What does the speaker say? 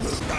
Oh.